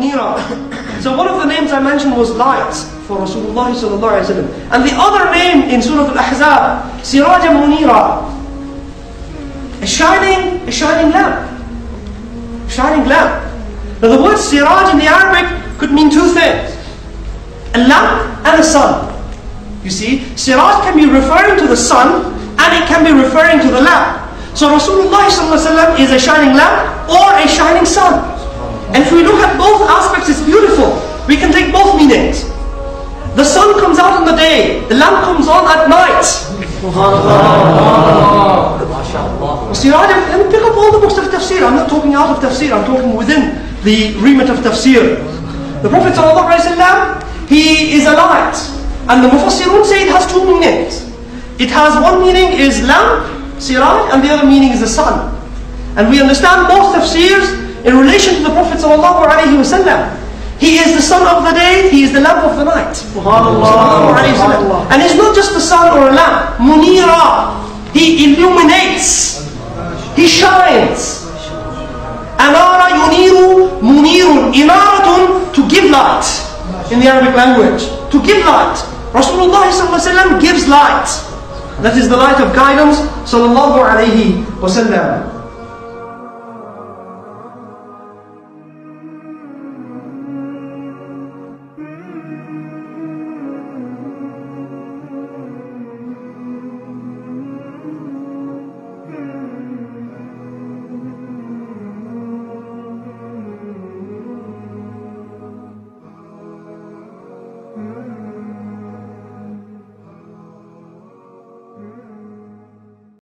I mentioned was light for Rasulullah sallallahu alayhi wa And the other name in Surah Al-Ahzab, Siraja Munira, a shining, a shining lamp. Shining lamp. Now the word Siraj in the Arabic could mean two things. A lamp and a sun. You see, Siraj can be referring to the sun and it can be referring to the lamp. So Rasulullah is a shining lamp or a shining sun. And if we look at both aspects, it's beautiful. We can take both meanings. The sun comes out in the day, the lamp comes on at night. Siraj, me pick up all the books of tafsir. I'm not talking out of tafsir, I'm talking within the remit of tafsir. The Prophet ﷺ, he is a light. And the Mufassirun say it has two meanings. It has one meaning is lamp, siraj, and the other meaning is the sun. And we understand both tafsirs in relation to the Prophet ﷺ. He is the sun of the day, he is the lamp of the night. And he's not just a sun or a lamp. Munira. He illuminates. He shines. Anara yuniru munirun. Inaratun to give light in the Arabic language. To give light. Rasulullah gives light. That is the light of guidance. Sallallahu alayhi wa sallam. Mm-hmm.